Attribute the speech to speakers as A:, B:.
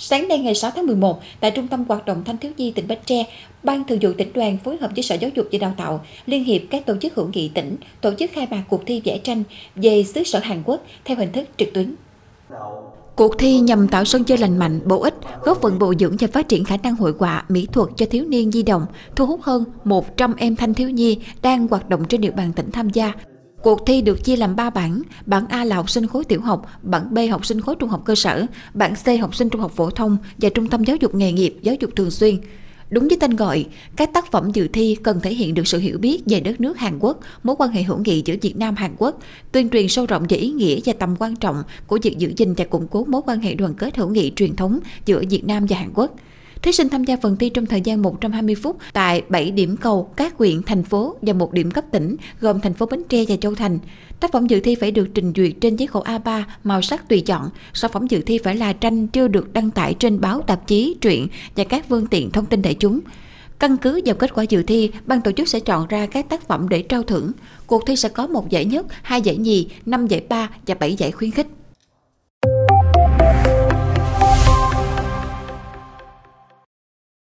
A: Sáng nay ngày 6 tháng 11, tại Trung tâm Hoạt động Thanh thiếu nhi tỉnh Bến Tre, Ban Thường vụ tỉnh đoàn phối hợp với Sở Giáo dục và Đào tạo, Liên hiệp các tổ chức hữu nghị tỉnh tổ chức khai mạc cuộc thi vẽ tranh về xứ sở Hàn Quốc theo hình thức trực tuyến. Cuộc thi nhằm tạo sân chơi lành mạnh, bổ ích, góp phần bồi dưỡng và phát triển khả năng hội họa, mỹ thuật cho thiếu niên di động, thu hút hơn 100 em thanh thiếu nhi đang hoạt động trên địa bàn tỉnh tham gia. Cuộc thi được chia làm 3 bảng, bảng A là học sinh khối tiểu học, bảng B học sinh khối trung học cơ sở, bảng C học sinh trung học phổ thông và trung tâm giáo dục nghề nghiệp, giáo dục thường xuyên. Đúng với tên gọi, các tác phẩm dự thi cần thể hiện được sự hiểu biết về đất nước Hàn Quốc, mối quan hệ hữu nghị giữa Việt Nam Hàn Quốc, tuyên truyền sâu rộng về ý nghĩa và tầm quan trọng của việc giữ gìn và củng cố mối quan hệ đoàn kết hữu nghị truyền thống giữa Việt Nam và Hàn Quốc. Thí sinh tham gia phần thi trong thời gian 120 phút tại 7 điểm cầu các huyện, thành phố và một điểm cấp tỉnh gồm thành phố Bến Tre và Châu Thành. Tác phẩm dự thi phải được trình duyệt trên giấy khổ A3 màu sắc tùy chọn. Sản phẩm dự thi phải là tranh chưa được đăng tải trên báo, tạp chí, truyện và các phương tiện thông tin đại chúng. Căn cứ vào kết quả dự thi, ban tổ chức sẽ chọn ra các tác phẩm để trao thưởng. Cuộc thi sẽ có một giải nhất, hai giải nhì, năm giải ba và bảy giải khuyến khích.